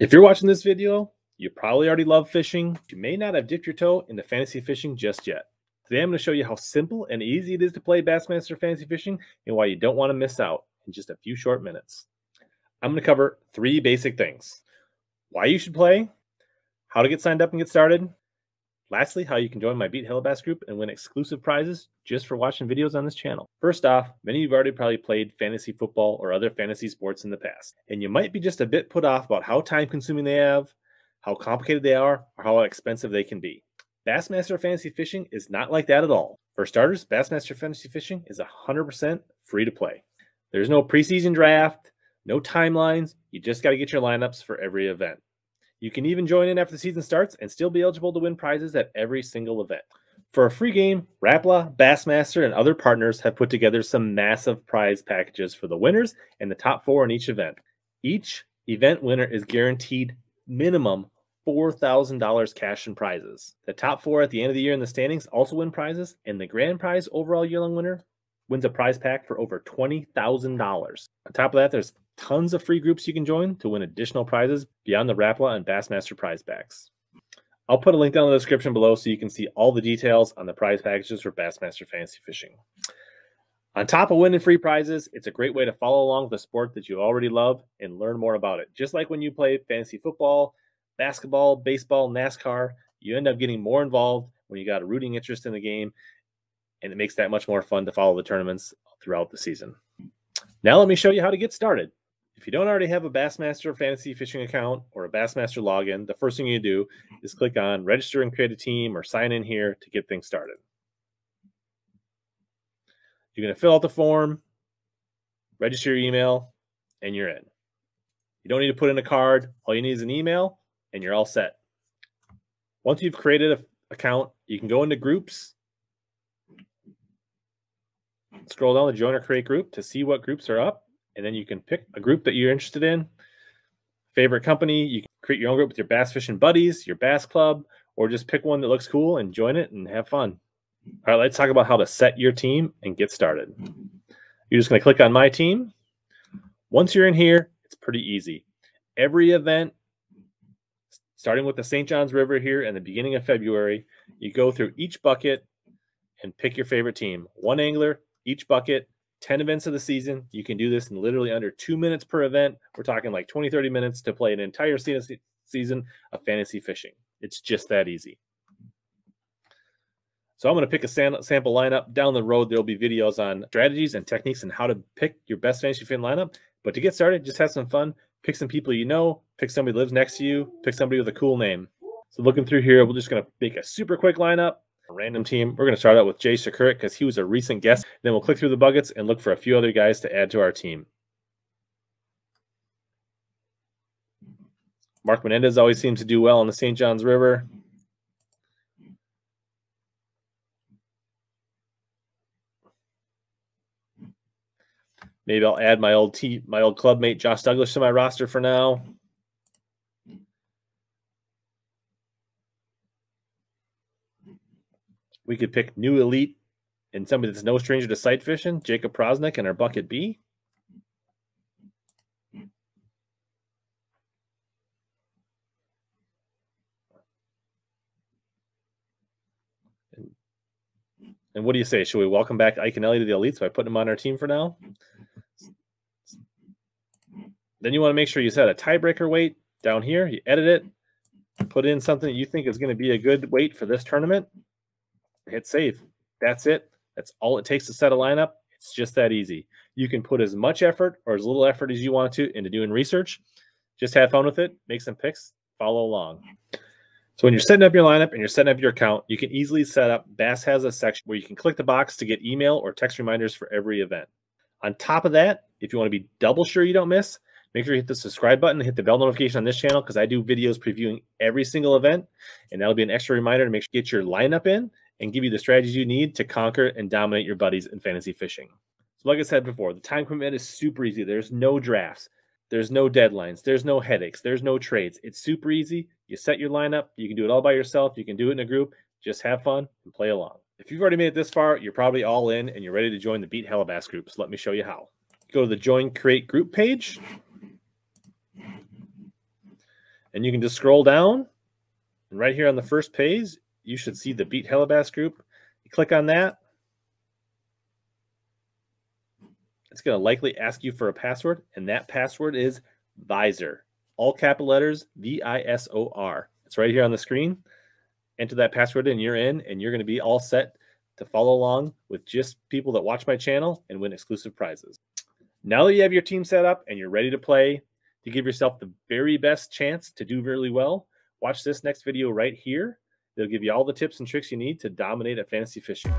If you're watching this video, you probably already love fishing. You may not have dipped your toe into fantasy fishing just yet. Today, I'm going to show you how simple and easy it is to play Bassmaster Fantasy Fishing and why you don't want to miss out in just a few short minutes. I'm going to cover three basic things why you should play, how to get signed up and get started, lastly, how you can join my Beat Hellabass group and win exclusive prizes just for watching videos on this channel. First off, many of you have already probably played fantasy football or other fantasy sports in the past, and you might be just a bit put off about how time consuming they have, how complicated they are, or how expensive they can be. Bassmaster Fantasy Fishing is not like that at all. For starters, Bassmaster Fantasy Fishing is 100% free to play. There's no preseason draft, no timelines. You just got to get your lineups for every event. You can even join in after the season starts and still be eligible to win prizes at every single event. For a free game, Rapala, Bassmaster, and other partners have put together some massive prize packages for the winners and the top four in each event. Each event winner is guaranteed minimum $4,000 cash and prizes. The top four at the end of the year in the standings also win prizes, and the grand prize overall year long winner wins a prize pack for over $20,000. On top of that, there's tons of free groups you can join to win additional prizes beyond the Rapala and Bassmaster prize packs. I'll put a link down in the description below so you can see all the details on the prize packages for Bassmaster Fantasy Fishing. On top of winning free prizes, it's a great way to follow along with a sport that you already love and learn more about it. Just like when you play fantasy football, basketball, baseball, NASCAR, you end up getting more involved when you got a rooting interest in the game, and it makes that much more fun to follow the tournaments throughout the season. Now, let me show you how to get started. If you don't already have a Bassmaster fantasy fishing account or a Bassmaster login, the first thing you do is click on register and create a team or sign in here to get things started. You're going to fill out the form, register your email, and you're in. You don't need to put in a card. All you need is an email, and you're all set. Once you've created an account, you can go into groups, scroll down the join or create group to see what groups are up and then you can pick a group that you're interested in. Favorite company, you can create your own group with your bass fishing buddies, your bass club, or just pick one that looks cool and join it and have fun. All right, let's talk about how to set your team and get started. You're just going to click on my team. Once you're in here, it's pretty easy. Every event, starting with the St. Johns River here in the beginning of February, you go through each bucket and pick your favorite team. One angler, each bucket, 10 events of the season. You can do this in literally under two minutes per event. We're talking like 20, 30 minutes to play an entire season of fantasy fishing. It's just that easy. So I'm going to pick a sample lineup. Down the road, there'll be videos on strategies and techniques and how to pick your best fantasy fin lineup. But to get started, just have some fun. Pick some people you know. Pick somebody lives next to you. Pick somebody with a cool name. So looking through here, we're just going to make a super quick lineup random team. We're going to start out with Jay Przekurat because he was a recent guest. Then we'll click through the buckets and look for a few other guys to add to our team. Mark Menendez always seems to do well on the St. Johns River. Maybe I'll add my old my old clubmate Josh Douglas to my roster for now. We could pick new elite and somebody that's no stranger to sight fishing, Jacob Powroznik and our bucket B. And, what do you say? Should we welcome back Ellie to the elites by putting them on our team for now? Then you want to make sure you set a tiebreaker weight down here. You edit it, put in something that you think is going to be a good weight for this tournament hit save. That's it. That's all it takes to set a lineup. It's just that easy. You can put as much effort or as little effort as you want to into doing research. Just have fun with it, make some picks, follow along. So when you're setting up your lineup and you're setting up your account, you can easily set up Bass has a section where you can click the box to get email or text reminders for every event. On top of that, if you want to be double sure you don't miss, make sure you hit the subscribe button and hit the bell notification on this channel because I do videos previewing every single event. And that'll be an extra reminder to make sure you get your lineup in and give you the strategies you need to conquer and dominate your buddies in fantasy fishing. So, like I said before, the time commitment is super easy. There's no drafts, there's no deadlines, there's no headaches, there's no trades. It's super easy. You set your lineup, you can do it all by yourself, you can do it in a group. Just have fun and play along. If you've already made it this far, you're probably all in and you're ready to join the Beat Hellabass group. So let me show you how. Go to the Join Create Group page. And you can just scroll down. And right here on the first page, you should see the Beat Hellabass group. You click on that. It's going to likely ask you for a password, and that password is Visor. All capital letters, V I S O R. It's right here on the screen. Enter that password and you're in, and you're going to be all set to follow along with just people that watch my channel and win exclusive prizes. Now that you have your team set up and you're ready to play, to give yourself the very best chance to do really well, watch this next video right here. It'll give you all the tips and tricks you need to dominate at fantasy fishing.